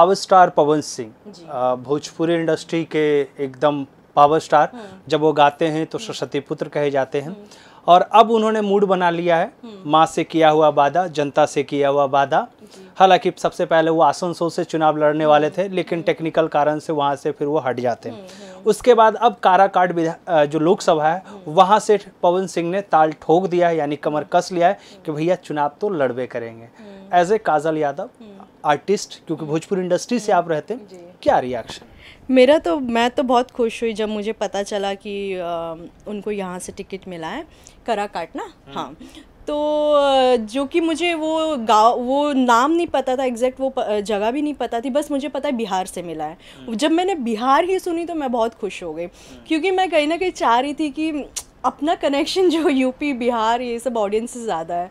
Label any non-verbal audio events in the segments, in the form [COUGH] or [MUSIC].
Power star Pawan Singh Bhojpuri industry के एकदम power star जब वो गाते हैं तो सरस्वती पुत्र कहे जाते हैं। और अब उन्होंने मूड बना लिया है माँ से किया हुआ वादा जनता से किया हुआ वादा। हालाँकि सबसे पहले वो आसनसोल से चुनाव लड़ने वाले थे लेकिन टेक्निकल कारण से वहाँ से फिर वो हट जाते हैं। उसके बाद अब काराकाट विधा- जो लोकसभा है वहाँ से पवन सिंह ने ताल ठोक दिया है यानी कमर कस लिया है कि भैया चुनाव तो लड़बे करेंगे। As a Kajal Yadav artist क्योंकि भोजपुर इंडस्ट्री से आप रहते हैं क्या रिएक्शन मेरा तो मैं तो बहुत खुश हुई जब मुझे पता चला कि अ, उनको यहाँ से टिकट मिला है कराकाट ना? हाँ। तो जो कि मुझे वो गाँव वो नाम नहीं पता था एग्जैक्ट वो जगह भी नहीं पता थी बस मुझे पता है बिहार से मिला है। जब मैंने बिहार ही सुनी तो मैं बहुत खुश हो गई क्योंकि मैं कहीं ना कहीं चाह रही थी कि अपना कनेक्शन [LAUGHS] जो यूपी बिहार ये सब ऑडियंस से ज़्यादा है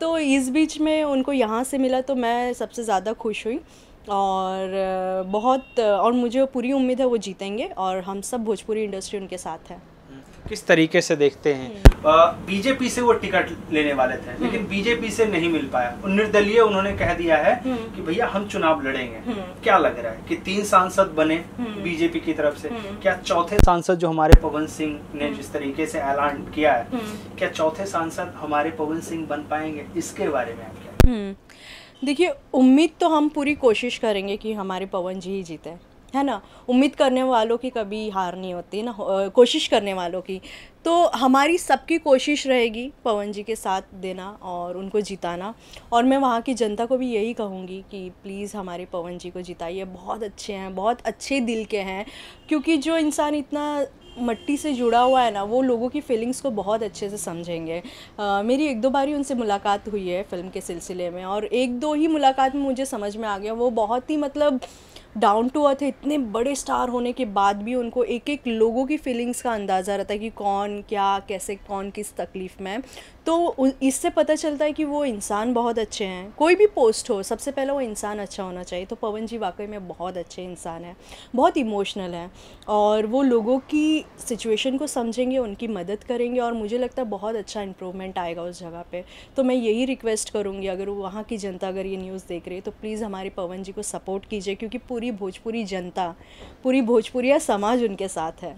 तो इस बीच में उनको यहाँ से मिला तो मैं सबसे ज़्यादा खुश हुई और बहुत, और मुझे पूरी उम्मीद है वो जीतेंगे और हम सब भोजपुरी इंडस्ट्री उनके साथ है। किस तरीके से देखते हैं? बीजेपी से वो टिकट लेने वाले थे लेकिन बीजेपी से नहीं मिल पाया। निर्दलीय उन्होंने कह दिया है कि भैया हम चुनाव लड़ेंगे। क्या लग रहा है कि तीन सांसद बने बीजेपी की तरफ़ से? क्या चौथे सांसद जो हमारे पवन सिंह ने जिस तरीके से ऐलान किया है क्या चौथे सांसद हमारे पवन सिंह बन पाएँगे? इसके बारे में आप क्या? हम्म, देखिए उम्मीद तो हम पूरी कोशिश करेंगे कि हमारे पवन जी ही जीते। है ना? उम्मीद करने वालों की कभी हार नहीं होती ना कोशिश करने वालों की। तो हमारी सबकी कोशिश रहेगी पवन जी के साथ देना और उनको जिताना। और मैं वहाँ की जनता को भी यही कहूँगी कि प्लीज़ हमारे पवन जी को जिताइए। बहुत अच्छे हैं बहुत अच्छे दिल के हैं। क्योंकि जो इंसान इतना मट्टी से जुड़ा हुआ है ना वो लोगों की फीलिंग्स को बहुत अच्छे से समझेंगे। अ, मेरी एक दो बारी उनसे मुलाकात हुई है फ़िल्म के सिलसिले में और एक दो ही मुलाकात में मुझे समझ में आ गया। वो बहुत ही मतलब डाउन टू अर्थ इतने बड़े स्टार होने के बाद भी उनको एक एक लोगों की फीलिंग्स का अंदाज़ा रहता है कि कौन, क्या, कैसे, कौन, किस तकलीफ़ में है। तो इससे पता चलता है कि वो इंसान बहुत अच्छे हैं। कोई भी पोस्ट हो, सबसे पहले वो इंसान अच्छा होना चाहिए। तो पवन जी वाकई में बहुत अच्छे इंसान हैं, बहुत इमोशनल हैं और वो लोगों की सिचुएशन को समझेंगे, उनकी मदद करेंगे और मुझे लगता है बहुत अच्छा इम्प्रूवमेंट आएगा उस जगह पे। तो मैं यही रिक्वेस्ट करूँगी, अगर वहाँ की जनता अगर ये न्यूज़ देख रही है तो प्लीज़ हमारे पवन जी को सपोर्ट कीजिए, क्योंकि पूरी भोजपुरी जनता पूरी भोजपुरिया समाज उनके साथ है।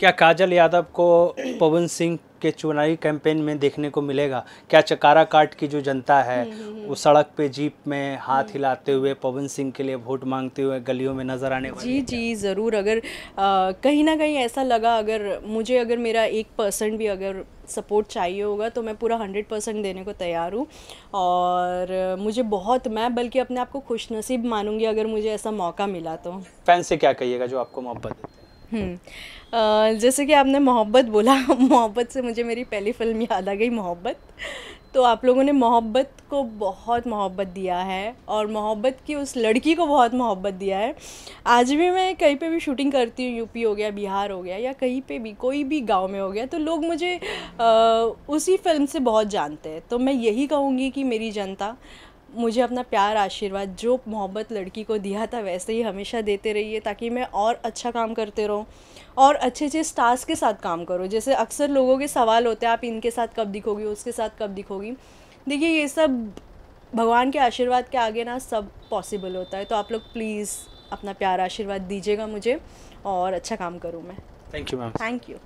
क्या काजल यादव को पवन सिंह के चुनावी कैंपेन में देखने को मिलेगा? क्या चकारा काट की जो जनता है वो सड़क पे जीप में हाथ हिलाते हुए पवन सिंह के लिए वोट मांगते हुए गलियों में नज़र आने वाली जी जी ज़रूर। अगर कहीं ना कहीं ऐसा लगा अगर मुझे अगर मेरा एक परसेंट भी अगर सपोर्ट चाहिए होगा तो मैं पूरा हंड्रेड परसेंट देने को तैयार हूँ। और मुझे बहुत, मैं बल्कि अपने आप को खुशनसीब मानूँगी अगर मुझे ऐसा मौका मिला तो। फ़ैन से क्या कहिएगा जो आपको मोहब्बत हम्म, जैसे कि आपने मोहब्बत बोला [LAUGHS] मोहब्बत से मुझे मेरी पहली फ़िल्म याद आ गई मोहब्बत। तो आप लोगों ने मोहब्बत को बहुत मोहब्बत दिया है और मोहब्बत की उस लड़की को बहुत मोहब्बत दिया है। आज भी मैं कहीं पे भी शूटिंग करती हूँ यूपी हो गया बिहार हो गया या कहीं पे भी कोई भी गाँव में हो गया तो लोग मुझे अ, उसी फ़िल्म से बहुत जानते हैं। तो मैं यही कहूँगी कि मेरी जनता मुझे अपना प्यार आशीर्वाद जो मोहब्बत लड़की को दिया था वैसे ही हमेशा देते रहिए ताकि मैं और अच्छा काम करते रहूँ और अच्छे अच्छे स्टार्स के साथ काम करो। जैसे अक्सर लोगों के सवाल होते हैं आप इनके साथ कब दिखोगी उसके साथ कब दिखोगी। देखिए ये सब भगवान के आशीर्वाद के आगे ना सब पॉसिबल होता है। तो आप लोग प्लीज़ अपना प्यार आशीर्वाद दीजिएगा मुझे और अच्छा काम करूँ मैं। Thank you ma'am thank you